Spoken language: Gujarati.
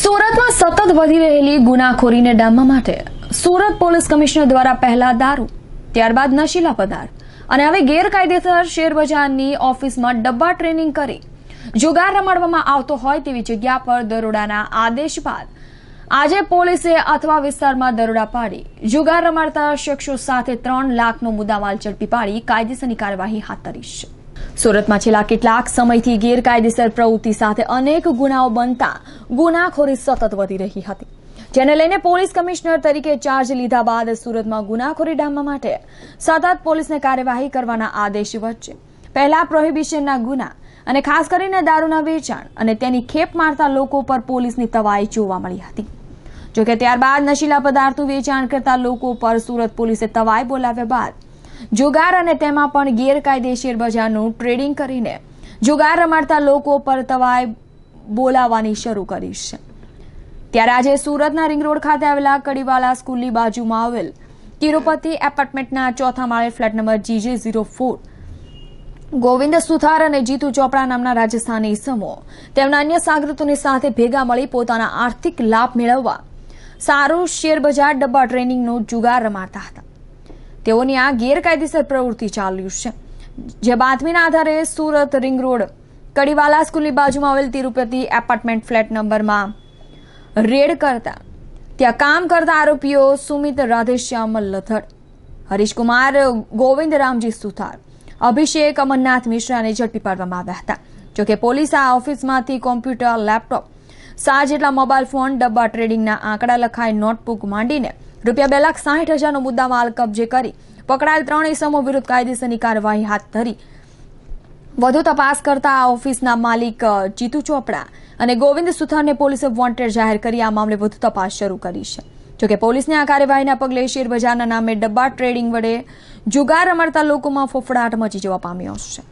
સુરતમાં સતત વધી રહેલી ગુનાખોરીને ડામવા માટે સુરત પોલીસ કમિશનર દ્વારા પહેલા દારૂ, ત્યારબાદ નશીલા પદાર્થ અને હવે ગેરકાયદેસર શેરબજારની ઓફિસમાં ડબ્બા ટ્રેનિંગ કરી જુગાર રમાડવામાં આવતો હોય તેવી જગ્યા પર દરોડાના આદેશ બાદ આજે પોલીસે અથવા વિસ્તારમાં દરોડા પાડી. જુગાર રમાડતા શખ્સો સાથે ત્રણ લાખનો મુદ્દામાલ ઝડપી પાડી. કાયદેસરની કાર્યવાહી હાથ ધરી છે. સુરતમાં છેલ્લા કેટલાક સમયથી ગેરકાયદેસર પ્રવૃત્તિ સાથે અનેક ગુનાઓ બનતા ગુનાખોરી સતત વધી રહી હતી. જેને લઈને પોલીસ કમિશનર તરીકે ચાર્જ લીધા બાદ સુરતમાં ગુનાખોરી ડામવા માટે સતત પોલીસને કાર્યવાહી કરવાના આદેશ વચ્ચે પહેલા પ્રોહિબિશનના ગુના અને ખાસ કરીને દારૂના વેચાણ અને તેની ખેપ મારતા લોકો પર પોલીસની તવાઈ જોવા મળી હતી. જોકે ત્યારબાદ નશીલા પદાર્થનું વેચાણ કરતા લોકો પર સુરત પોલીસે તવાઈ બોલાવ્યા બાદ જુગાર અને તેમાં પણ ગેરકાયદેસર બજારનું ટ્રેડિંગ કરીને જુગાર રમાડતા લોકો પર તવાય બોલાવવાની શરૂ કરી છે. ત્યારે આજે સુરતના રિંગ રોડ ખાતે આવેલા કડીવાલા સ્કૂલની બાજુમાં આવેલ તિરુપતિ એપાર્ટમેન્ટના ચોથા માળે flat number GJ zero four Govind Suthar અને જીતુ ચોપડા નામના રાજસ્થાની સમૂહ તેમના અન્ય સાગરતોની સાથે ભેગા મળી પોતાના આર્થિક લાભ મેળવવા સારું શેરબજાર ડબ્બા ટ્રેનિંગનો જુગાર રમાડતા હતા. તેઓની આ ગેરકાયદેસર પ્રવૃત્તિ ચાલ્યું છે. જે બાતમીના આધારે સુરત રિંગ રોડ કડીવાલા સ્કૂલની બાજુમાં આવેલ તિરુપતિ એપાર્ટમેન્ટ ફ્લેટ નંબરમાં રેડ કરતા, ત્યાં કામ કરતા આરોપીઓ સુમિત રાધેશ્યામ લથડ, હરીશકુમાર ગોવિંદ રામજી સુથાર, અભિષેક અમરનાથ મિશ્રાને ઝડપી પાડવામાં આવ્યા હતા. જોકે પોલીસ આ ઓફિસમાંથી કોમ્પ્યુટર, લેપટોપ સા જેટલા મોબાઈલ ફોન, ડબ્બા ટ્રેડિંગના આંકડા લખાય નોટબુક માંડીને રૂપિયા બે લાખ સાહીઠ હજારનો મુદ્દામાલ કબજે કરી. પકડાયેલ ત્રણ ઇસમો વિરુદ્ધ કાયદેસરની કાર્યવાહી હાથ ધરી. વધુ તપાસ કરતા આ ઓફિસના માલિક ચીતુ ચોપડા અને ગોવિંદ સુથારને પોલીસે વોન્ટેડ જાહેર કરી. આ મામલે વધુ તપાસ શરૂ કરી છે. જોકે પોલીસની આ કાર્યવાહીના પગલે શેરબજારના નામે ડબ્બા ટ્રેડિંગ વડે જુગાર રમાડતા લોકોમાં ફફડાટ મચી જવા પામ્યો છે.